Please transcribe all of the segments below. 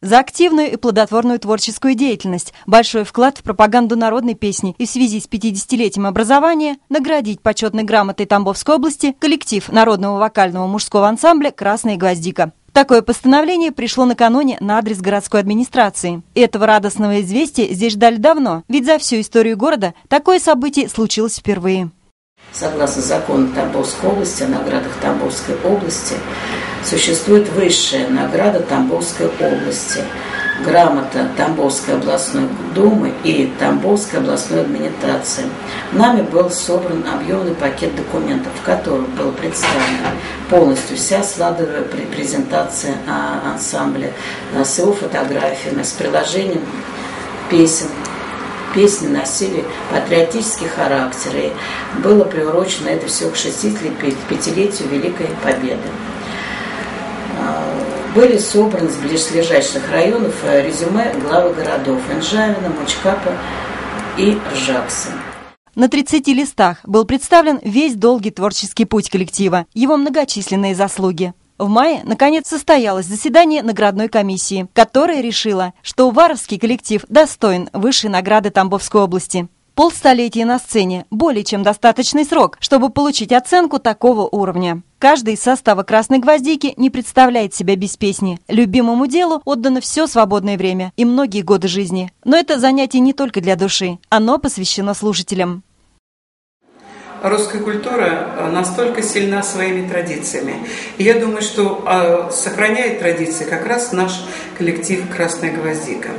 За активную и плодотворную творческую деятельность, большой вклад в пропаганду народной песни и в связи с 50-летием образования наградить почетной грамотой Тамбовской области коллектив народного вокального мужского ансамбля «Красная гвоздика». Такое постановление пришло накануне на адрес городской администрации. Этого радостного известия здесь ждали давно, ведь за всю историю города такое событие случилось впервые. Согласно закону Тамбовской области о наградах Тамбовской области, существует высшая награда Тамбовской области – грамота Тамбовской областной думы и Тамбовской областной администрации. Нами был собран объемный пакет документов, в котором была представлена полностью вся сладовая презентация а, ансамбля с его фотографиями, с приложением песен, песни носили патриотический характер, и было приурочено это все к 65-летию Великой Победы. А, были собраны с ближайших районов э, резюме главы городов Инжавина, Мучкапа и Ржакса. На 30 листах был представлен весь долгий творческий путь коллектива, его многочисленные заслуги. В мае, наконец, состоялось заседание наградной комиссии, которая решила, что Уваровский коллектив достоин высшей награды Тамбовской области. Полстолетия на сцене – более чем достаточный срок, чтобы получить оценку такого уровня. Каждый из состава «Красной гвоздики» не представляет себя без песни. Любимому делу отдано все свободное время и многие годы жизни. Но это занятие не только для души. Оно посвящено слушателям русская культура э, настолько сильна своими традициями. И я думаю, что э, сохраняет традиции как раз наш коллектив «Красная гвоздика».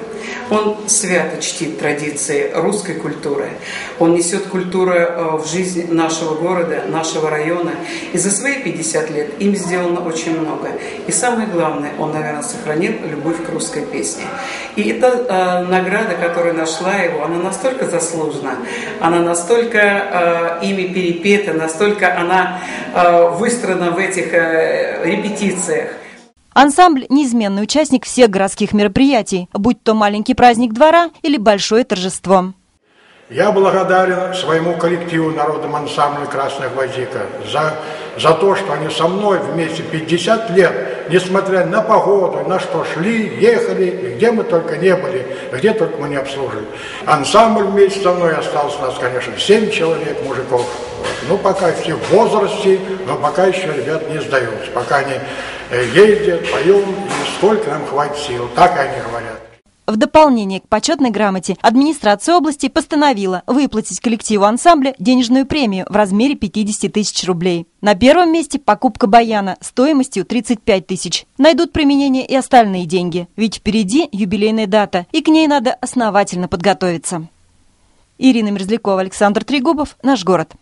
Он свято чтит традиции русской культуры. Он несет культуру э, в жизнь нашего города, нашего района. И за свои 50 лет им сделано очень много. И самое главное, он, наверное, сохранил любовь к русской песне. И эта э, награда, которая нашла его, она настолько заслужена, она настолько э, ими перепета, настолько она выстроена в этих репетициях. Ансамбль – неизменный участник всех городских мероприятий, будь то маленький праздник двора или большое торжество. Я благодарен своему коллективу народным ансамбля «Красная гвоздика» за, за то, что они со мной вместе 50 лет, несмотря на погоду, на что шли, ехали, где мы только не были, где только мы не обслужили. Ансамбль вместе со мной остался у нас, конечно, 7 человек мужиков. Ну, пока все в возрасте, но пока еще ребят не сдаются. Пока они ездят, поем, и сколько нам хватит сил, так они говорят. В дополнение к почетной грамоте администрация области постановила выплатить коллективу ансамбля денежную премию в размере 50 тысяч рублей. На первом месте покупка баяна стоимостью 35 тысяч. Найдут применение и остальные деньги, ведь впереди юбилейная дата, и к ней надо основательно подготовиться. Ирина Мерзлякова, Александр Трегубов, «Наш город».